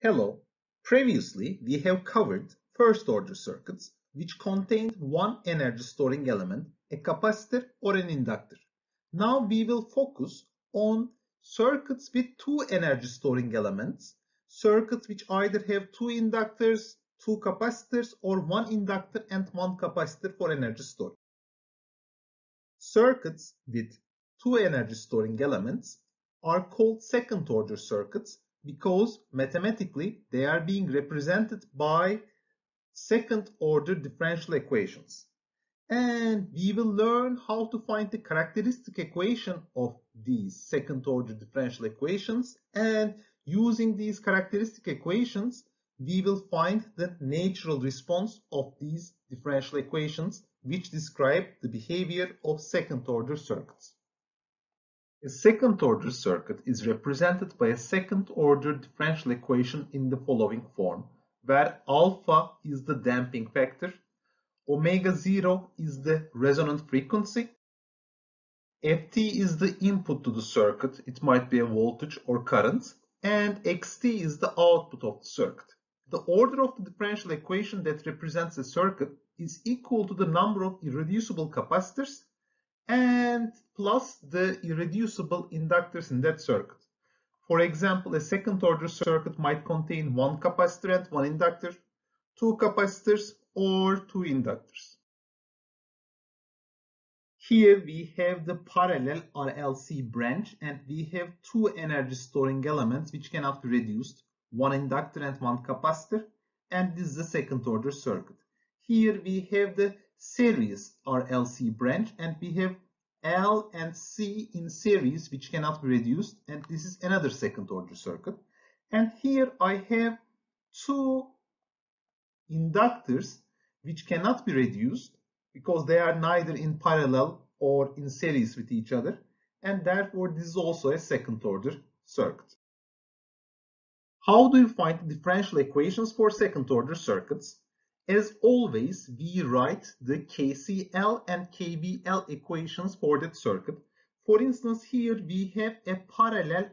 Hello. Previously, we have covered first-order circuits which contained one energy storing element, a capacitor or an inductor. Now we will focus on circuits with two energy storing elements, circuits which either have two inductors, two capacitors or one inductor and one capacitor for energy storage. Circuits with two energy storing elements are called second order circuits because mathematically they are being represented by second order differential equations. And we will learn how to find the characteristic equation of these second order differential equations and using these characteristic equations we will find the natural response of these differential equations which describe the behavior of second order circuits. A second order circuit is represented by a second order differential equation in the following form, where alpha is the damping factor, omega 0 is the resonant frequency, ft is the input to the circuit, it might be a voltage or current, and xt is the output of the circuit. The order of the differential equation that represents a circuit is equal to the number of irreducible capacitors and plus the irreducible inductors in that circuit. For example, a second order circuit might contain one capacitor and one inductor, two capacitors or two inductors. Here we have the parallel RLC branch and we have two energy storing elements which cannot be reduced, one inductor and one capacitor and this is the second order circuit. Here we have the series RLC branch and we have L and C in series which cannot be reduced and this is another second order circuit. And here I have two inductors which cannot be reduced because they are neither in parallel or in series with each other and therefore this is also a second order circuit. How do you find differential equations for second order circuits? As always, we write the KCL and KVL equations for that circuit. For instance, here we have a parallel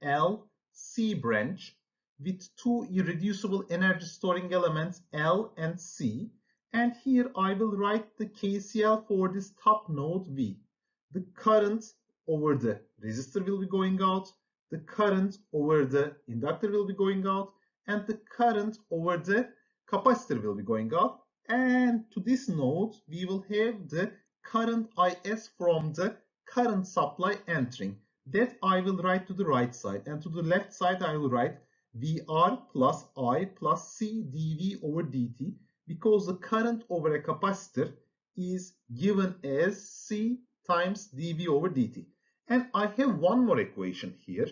RLC branch with two irreducible energy storing elements L and C. And here I will write the KCL for this top node V. The current over the resistor will be going out, the current over the inductor will be going out, and the current over the capacitor will be going up. and to this node we will have the current IS from the current supply entering that I will write to the right side and to the left side I will write VR plus I plus C dV over dt because the current over a capacitor is given as C times dV over dt. And I have one more equation here.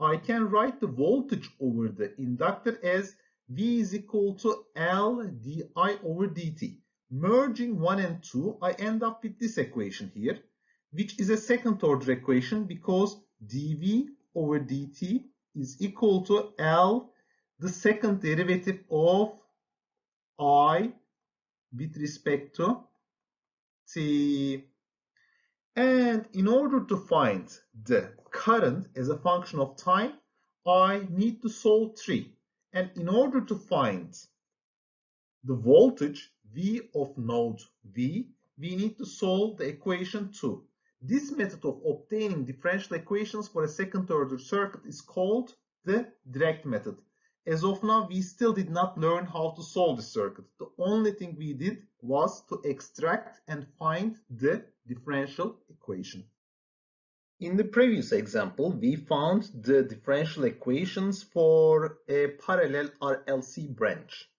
I can write the voltage over the inductor as V is equal to L di over dt. Merging 1 and 2, I end up with this equation here, which is a second order equation because dV over dt is equal to L, the second derivative of I with respect to t. And in order to find the current as a function of time, I need to solve 3. And in order to find the voltage V of node V, we need to solve the equation 2. This method of obtaining differential equations for a second order circuit is called the direct method. As of now, we still did not learn how to solve the circuit. The only thing we did was to extract and find the differential equation. In the previous example, we found the differential equations for a parallel RLC branch.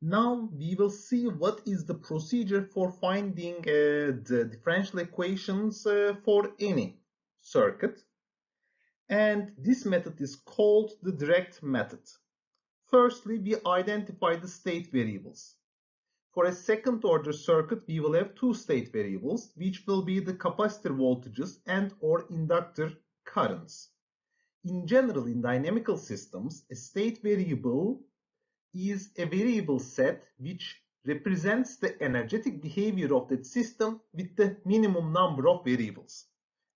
Now we will see what is the procedure for finding uh, the differential equations uh, for any circuit. And this method is called the direct method. Firstly, we identify the state variables. For a second order circuit, we will have two state variables, which will be the capacitor voltages and or inductor currents. In general, in dynamical systems, a state variable is a variable set which represents the energetic behavior of that system with the minimum number of variables.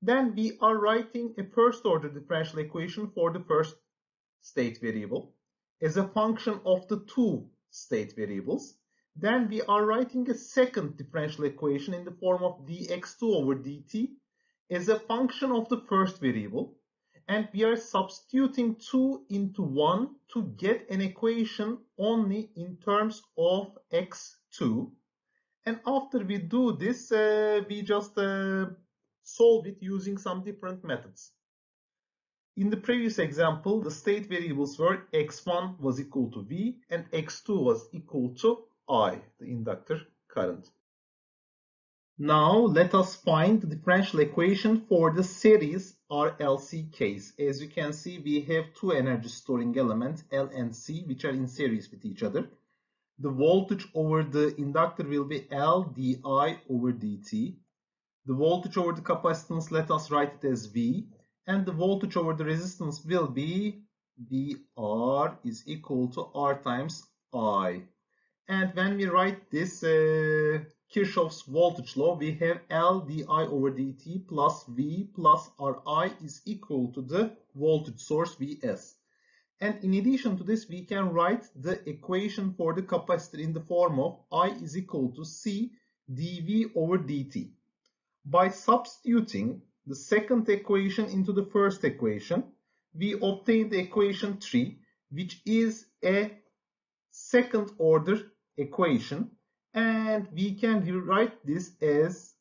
Then we are writing a first order differential equation for the first state variable as a function of the two state variables, then we are writing a second differential equation in the form of dx2 over dt as a function of the first variable and we are substituting 2 into 1 to get an equation only in terms of x2 and after we do this uh, we just uh, solve it using some different methods. In the previous example the state variables were x1 was equal to v and x2 was equal to i the inductor current now let us find the differential equation for the series RLC case. As you can see, we have two energy storing elements, L and C, which are in series with each other. The voltage over the inductor will be L di over dt. The voltage over the capacitance, let us write it as V. And the voltage over the resistance will be VR is equal to R times I. And when we write this uh, Kirchhoff's voltage law, we have L di over dt plus V plus Ri is equal to the voltage source Vs. And in addition to this, we can write the equation for the capacitor in the form of I is equal to C dV over dt. By substituting the second equation into the first equation, we obtain the equation 3, which is a second order equation and we can rewrite this as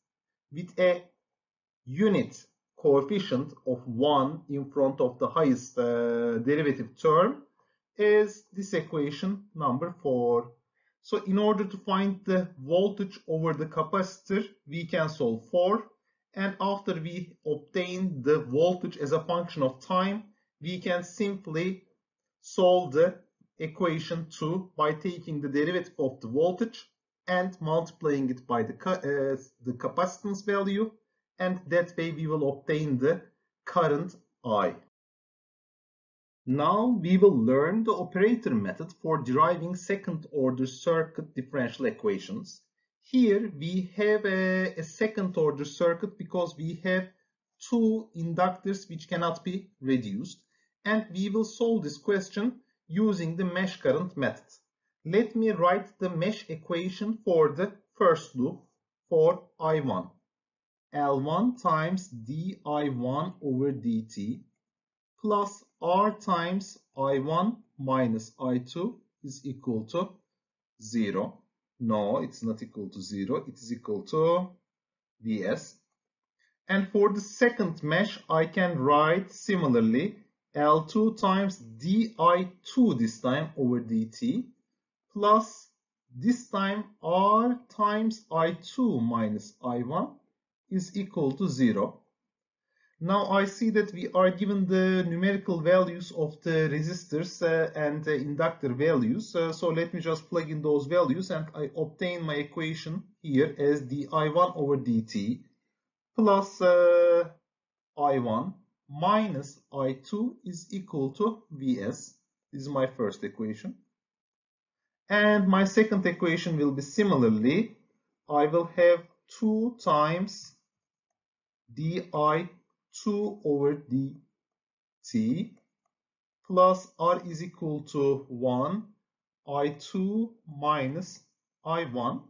with a unit coefficient of 1 in front of the highest uh, derivative term is this equation number 4. So in order to find the voltage over the capacitor, we can solve for. And after we obtain the voltage as a function of time, we can simply solve the equation 2 by taking the derivative of the voltage and multiplying it by the, uh, the capacitance value and that way we will obtain the current I. Now we will learn the operator method for deriving second order circuit differential equations. Here we have a, a second order circuit because we have two inductors which cannot be reduced and we will solve this question using the mesh current method. Let me write the mesh equation for the first loop for I1. L1 times di1 over dt plus R times I1 minus I2 is equal to 0. No, it's not equal to 0. It is equal to Vs. And for the second mesh, I can write similarly L2 times di2 this time over dt plus this time R times I2 minus I1 is equal to 0. Now I see that we are given the numerical values of the resistors uh, and the inductor values. Uh, so let me just plug in those values and I obtain my equation here as di1 over dt plus uh, I1 minus I2 is equal to Vs. This is my first equation. And my second equation will be similarly, I will have 2 times di2 over dt plus r is equal to 1, i2 minus i1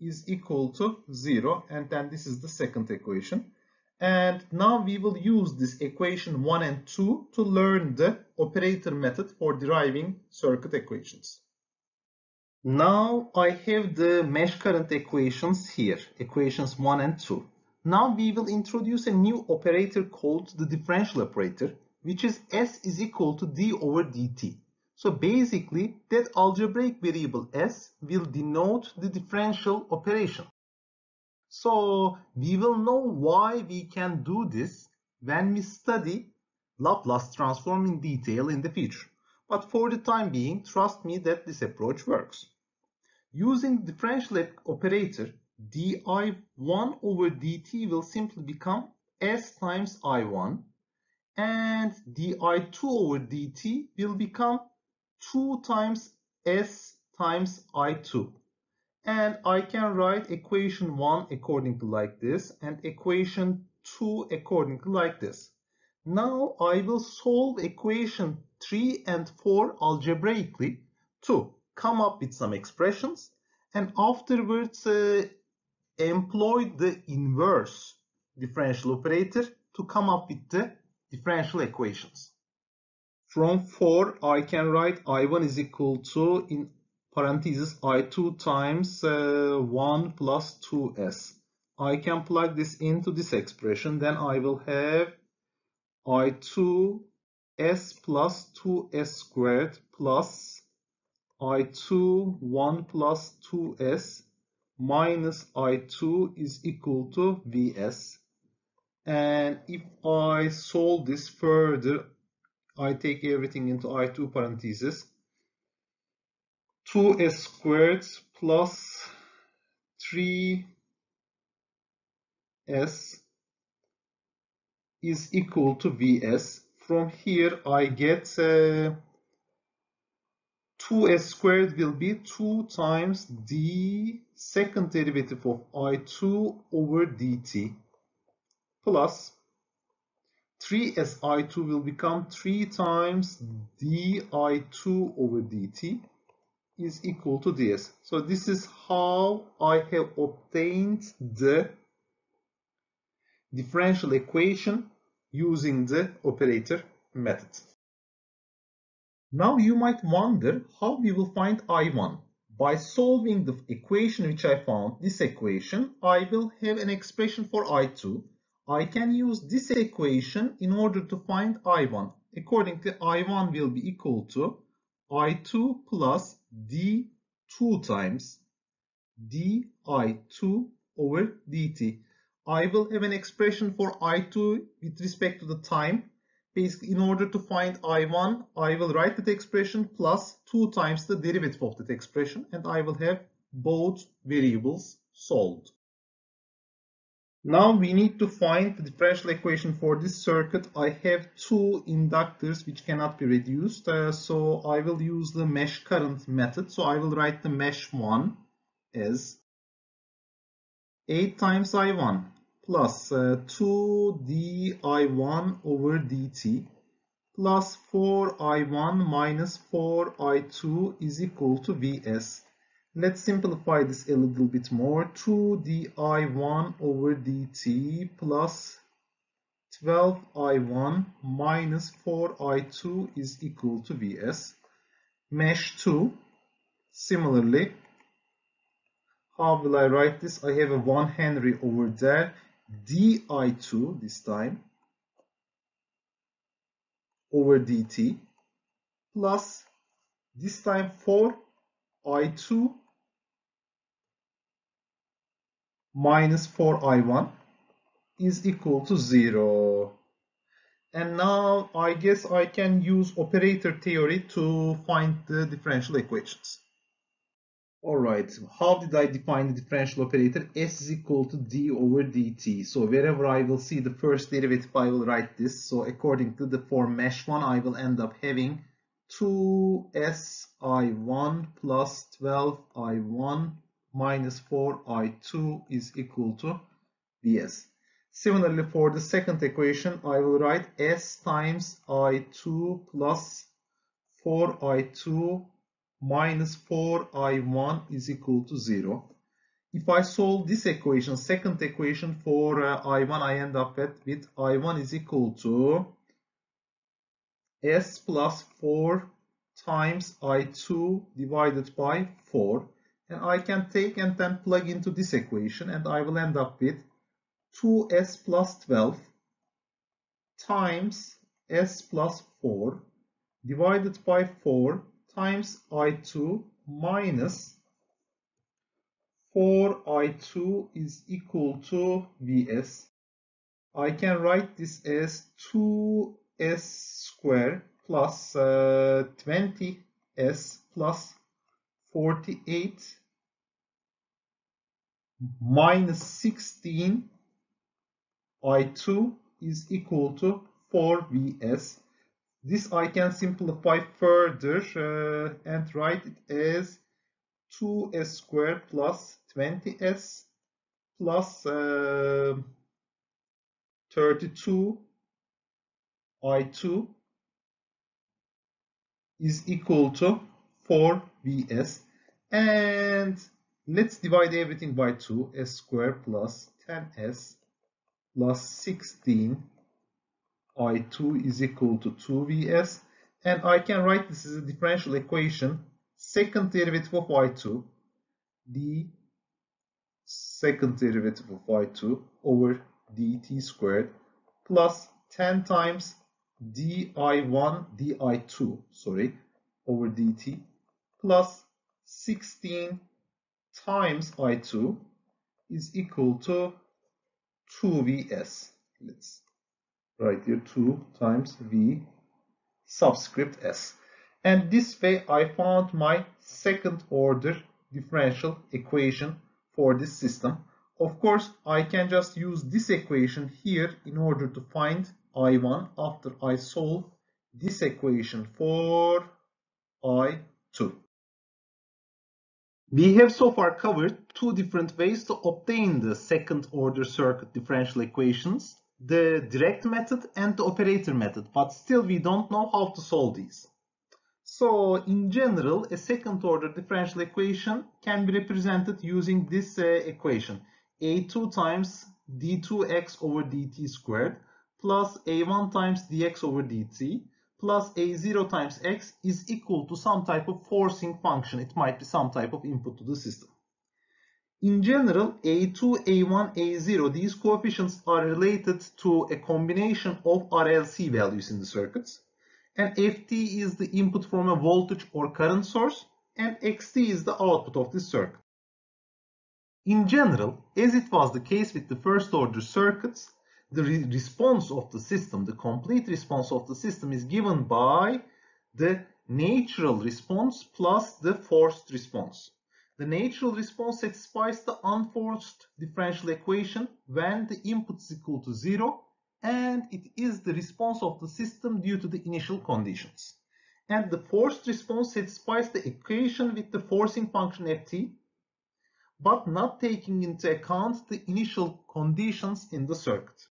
is equal to 0 and then this is the second equation. And now we will use this equation 1 and 2 to learn the operator method for deriving circuit equations. Now I have the mesh current equations here, equations 1 and 2. Now we will introduce a new operator called the differential operator, which is S is equal to d over dt. So basically, that algebraic variable S will denote the differential operation. So we will know why we can do this when we study Laplace transform in detail in the future. But for the time being, trust me that this approach works. Using differential operator, di1 over dt will simply become s times i1 and di2 over dt will become 2 times s times i2 and I can write equation 1 according to like this and equation 2 according to like this Now I will solve equation 3 and 4 algebraically to come up with some expressions and afterwards uh, employ the inverse differential operator to come up with the differential equations. From 4 I can write I1 is equal to in parentheses I2 times uh, 1 plus 2s. I can plug this into this expression then I will have I2 s plus 2s squared plus I2 1 plus 2s minus I2 is equal to Vs. And if I solve this further, I take everything into I2 parentheses. 2s squared plus 3s is equal to Vs. From here I get uh, 2s squared will be 2 times the second derivative of i2 over dt plus 3s i2 will become 3 times di2 over dt is equal to this. So this is how I have obtained the differential equation using the operator method. Now you might wonder how we will find I1. By solving the equation which I found, this equation, I will have an expression for I2. I can use this equation in order to find I1. Accordingly, I1 will be equal to I2 plus D2 times di2 over dt. I will have an expression for I2 with respect to the time basically in order to find I1, I will write that expression plus 2 times the derivative of that expression and I will have both variables solved. Now we need to find the differential equation for this circuit. I have two inductors which cannot be reduced. Uh, so I will use the mesh current method. So I will write the mesh 1 as 8 times I1 plus uh, 2 di1 over dt plus 4i1 minus 4i2 is equal to vs. Let's simplify this a little bit more. 2 di1 over dt plus 12i1 minus 4i2 is equal to vs. Mesh 2, similarly, how will I write this? I have a 1 Henry over there di2 this time over dt plus this time 4 i2 minus 4 i1 is equal to 0. And now I guess I can use operator theory to find the differential equations. Alright, how did I define the differential operator? S is equal to d over dt. So wherever I will see the first derivative, I will write this. So according to the form mesh 1, I will end up having 2si1 plus 12i1 minus 4i2 is equal to vs. Similarly, for the second equation, I will write s times i2 plus 4i2 minus 4i1 is equal to 0. If I solve this equation, second equation for uh, i1, I end up with, with i1 is equal to s plus 4 times i2 divided by 4. And I can take and then plug into this equation and I will end up with 2s plus 12 times s plus 4 divided by 4 times I2 minus 4I2 is equal to Vs. I can write this as 2s squared plus uh, 20s plus 48 minus 16 I2 is equal to 4Vs this I can simplify further uh, and write it as 2s squared plus 20s plus uh, 32 I2 is equal to 4Vs and let's divide everything by 2 s squared plus 10s plus 16 I2 is equal to 2Vs and I can write this as a differential equation. Second derivative of y2 d second derivative of y2 over dt squared plus 10 times di1 di2 sorry over dt plus 16 times i2 is equal to 2vs let's write here 2 times v subscript s and this way I found my second order differential equation for this system. Of course, I can just use this equation here in order to find I1 after I solve this equation for I2. We have so far covered two different ways to obtain the second order circuit differential equations, the direct method and the operator method, but still we don't know how to solve these. So in general, a second order differential equation can be represented using this uh, equation. a2 times d2x over dt squared plus a1 times dx over dt plus a0 times x is equal to some type of forcing function. It might be some type of input to the system. In general, a2, a1, a0, these coefficients are related to a combination of RLC values in the circuits and Ft is the input from a voltage or current source and Xt is the output of this circuit. In general, as it was the case with the first order circuits, the re response of the system, the complete response of the system is given by the natural response plus the forced response. The natural response satisfies the unforced differential equation when the input is equal to zero and it is the response of the system due to the initial conditions. And the forced response satisfies the equation with the forcing function ft, but not taking into account the initial conditions in the circuit.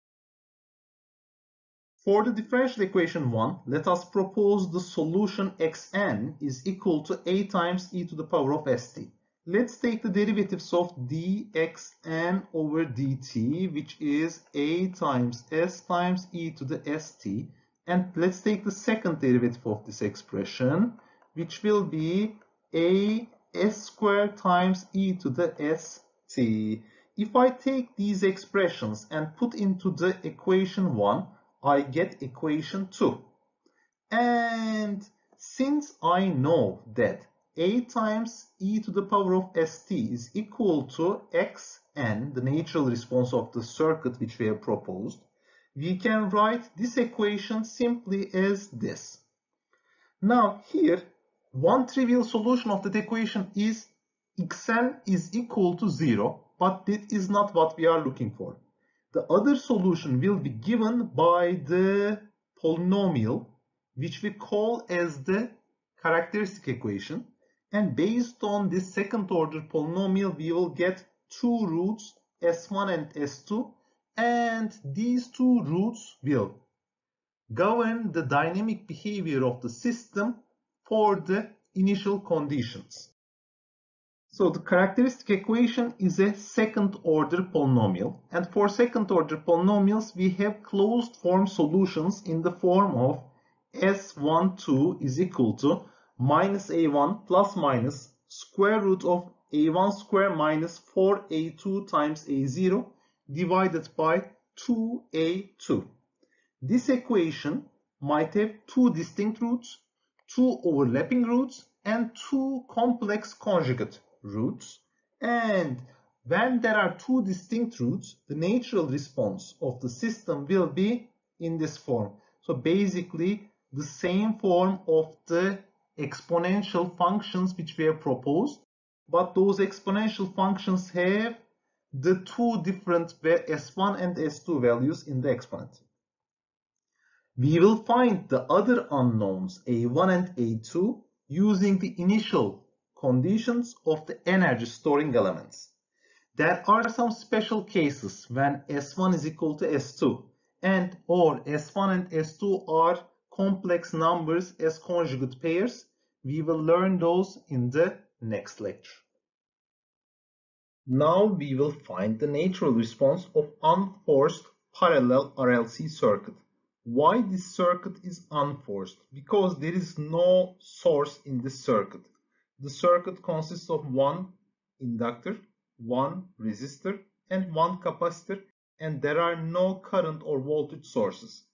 For the differential equation 1, let us propose the solution xn is equal to a times e to the power of st. Let's take the derivatives of dxn over dt, which is a times s times e to the st. And let's take the second derivative of this expression, which will be a s squared times e to the st. If I take these expressions and put into the equation 1, I get equation 2. And since I know that a times e to the power of st is equal to xn, the natural response of the circuit which we have proposed, we can write this equation simply as this. Now here, one trivial solution of that equation is xn is equal to 0, but that is not what we are looking for. The other solution will be given by the polynomial, which we call as the characteristic equation and based on this second order polynomial, we will get two roots, S1 and S2. And these two roots will govern the dynamic behavior of the system for the initial conditions. So the characteristic equation is a second order polynomial. And for second order polynomials, we have closed form solutions in the form of S12 is equal to minus a1 plus minus square root of a1 square minus 4a2 times a0 divided by 2a2. This equation might have two distinct roots, two overlapping roots, and two complex conjugate roots. And when there are two distinct roots, the natural response of the system will be in this form. So basically the same form of the exponential functions which we have proposed, but those exponential functions have the two different s1 and s2 values in the exponent. We will find the other unknowns a1 and a2 using the initial conditions of the energy storing elements. There are some special cases when S1 is equal to S2 and or S1 and S2 are complex numbers as conjugate pairs. We will learn those in the next lecture. Now we will find the natural response of unforced parallel RLC circuit. Why this circuit is unforced? Because there is no source in this circuit. The circuit consists of one inductor, one resistor, and one capacitor, and there are no current or voltage sources.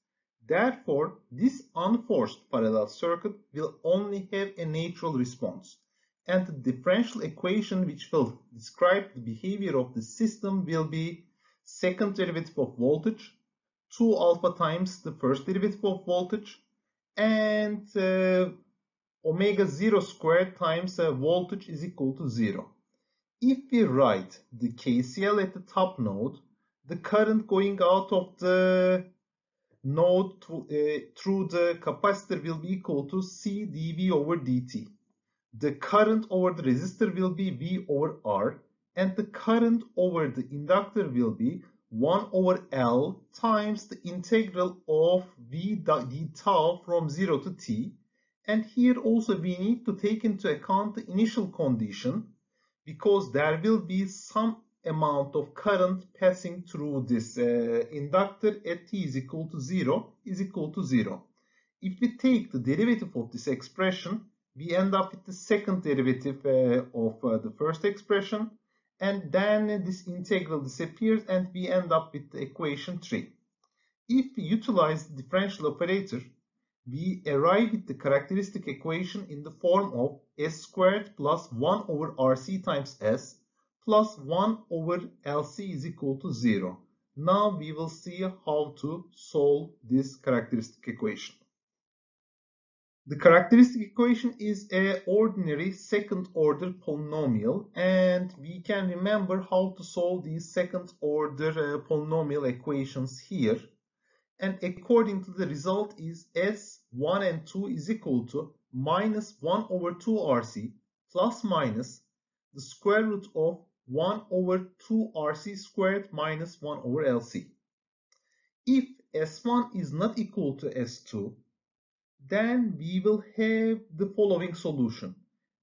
Therefore, this unforced parallel circuit will only have a natural response, and the differential equation which will describe the behavior of the system will be second derivative of voltage, 2 alpha times the first derivative of voltage, and uh, omega 0 squared times uh, voltage is equal to 0. If we write the KCL at the top node, the current going out of the node to, uh, through the capacitor will be equal to C dV over dt. The current over the resistor will be V over R and the current over the inductor will be 1 over L times the integral of V d tau from 0 to t and here also we need to take into account the initial condition because there will be some amount of current passing through this uh, inductor at t is equal to 0 is equal to 0. If we take the derivative of this expression, we end up with the second derivative uh, of uh, the first expression and then this integral disappears and we end up with equation 3. If we utilize the differential operator, we arrive at the characteristic equation in the form of s squared plus 1 over rc times s plus 1 over lc is equal to 0. Now we will see how to solve this characteristic equation. The characteristic equation is a ordinary second order polynomial and we can remember how to solve these second order uh, polynomial equations here and according to the result is S1 and 2 is equal to minus 1 over 2 RC plus minus the square root of 1 over 2 RC squared minus 1 over LC. If S1 is not equal to S2, then we will have the following solution.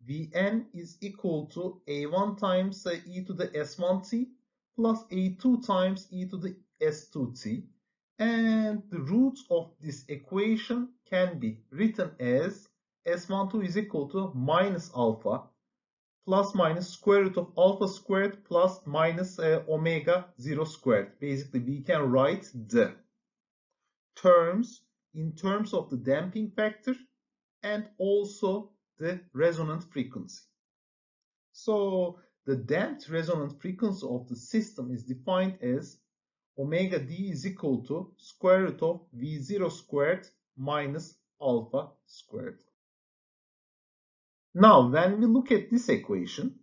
Vn is equal to A1 times e to the S1t plus A2 times e to the S2t and the roots of this equation can be written as S12 is equal to minus alpha plus minus square root of alpha squared plus minus uh, omega 0 squared. Basically, we can write the terms in terms of the damping factor and also the resonant frequency. So the damped resonant frequency of the system is defined as omega d is equal to square root of v0 squared minus alpha squared. Now, when we look at this equation,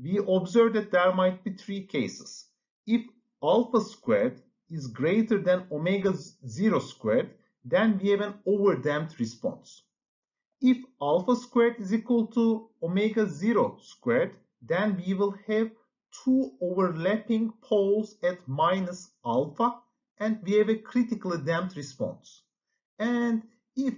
we observe that there might be three cases. If alpha squared is greater than omega 0 squared, then we have an overdamped response. If alpha squared is equal to omega 0 squared, then we will have two overlapping poles at minus alpha and we have a critically damped response. And if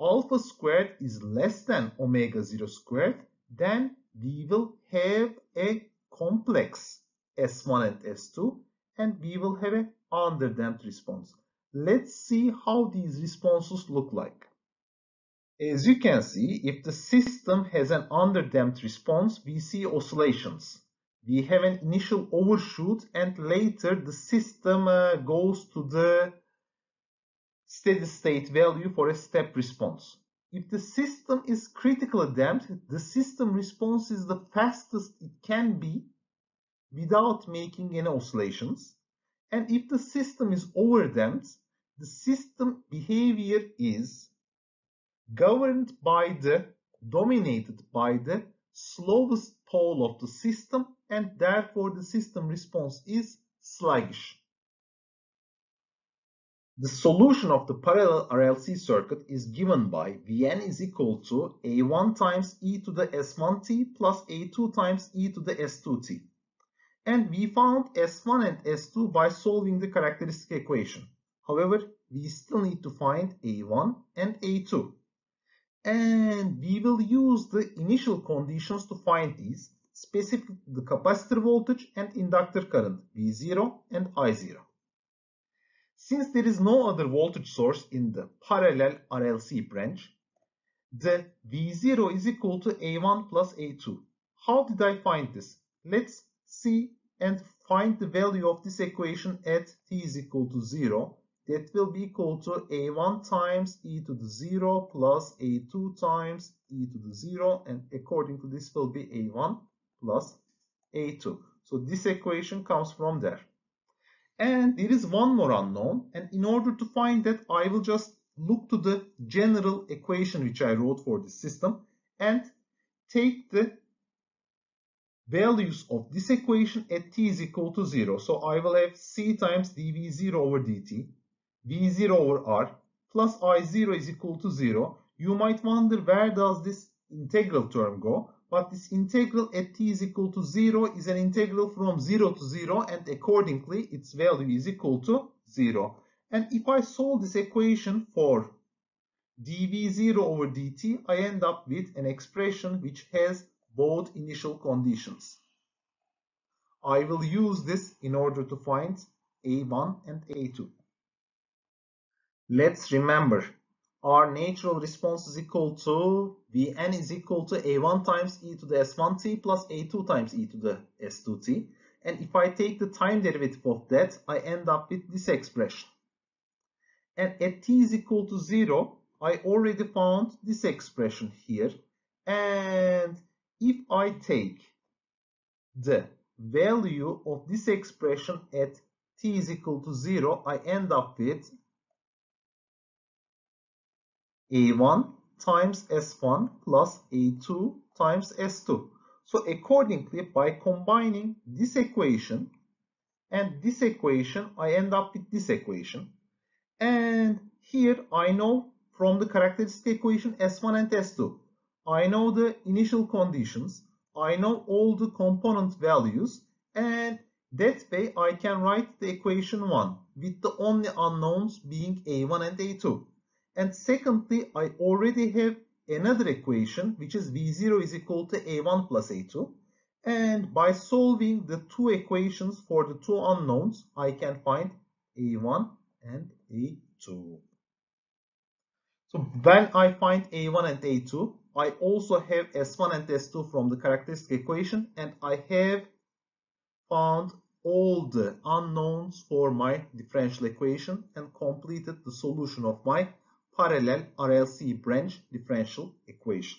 alpha squared is less than omega 0 squared, then we will have a complex S1 and S2 and we will have an underdamped response. Let's see how these responses look like. As you can see, if the system has an underdamped response, we see oscillations we have an initial overshoot and later the system uh, goes to the steady state value for a step response. If the system is critically damped, the system response is the fastest it can be without making any oscillations. And if the system is overdamped, the system behavior is governed by the, dominated by the slowest pole of the system and therefore the system response is sluggish. The solution of the parallel RLC circuit is given by Vn is equal to A1 times e to the S1t plus A2 times e to the S2t. And we found S1 and S2 by solving the characteristic equation. However, we still need to find A1 and A2. And we will use the initial conditions to find these, specifically the capacitor voltage and inductor current V0 and I0. Since there is no other voltage source in the parallel RLC branch, the V0 is equal to A1 plus A2. How did I find this? Let's see and find the value of this equation at t is equal to 0. That will be equal to a1 times e to the 0 plus a2 times e to the 0 and according to this will be a1 plus a2. So this equation comes from there. And there is one more unknown and in order to find that I will just look to the general equation which I wrote for the system and take the values of this equation at t is equal to 0. So I will have c times dv0 over dt, v0 over r, plus i0 is equal to 0. You might wonder where does this integral term go? But this integral at t is equal to 0 is an integral from 0 to 0 and accordingly its value is equal to 0. And if I solve this equation for dv0 over dt, I end up with an expression which has both initial conditions. I will use this in order to find A1 and A2. Let's remember our natural response is equal to Vn is equal to A1 times e to the S1t plus A2 times e to the S2t. And if I take the time derivative of that, I end up with this expression. And at t is equal to 0, I already found this expression here. And if I take the value of this expression at t is equal to 0, I end up with a1 times s1 plus a2 times s2. So accordingly, by combining this equation and this equation, I end up with this equation. And here I know from the characteristic equation s1 and s2. I know the initial conditions, I know all the component values, and that way I can write the equation 1 with the only unknowns being a1 and a2. And secondly, I already have another equation which is v0 is equal to a1 plus a2. And by solving the two equations for the two unknowns, I can find a1 and a2. So when I find a1 and a2, I also have S1 and S2 from the characteristic equation and I have found all the unknowns for my differential equation and completed the solution of my parallel RLC branch differential equation.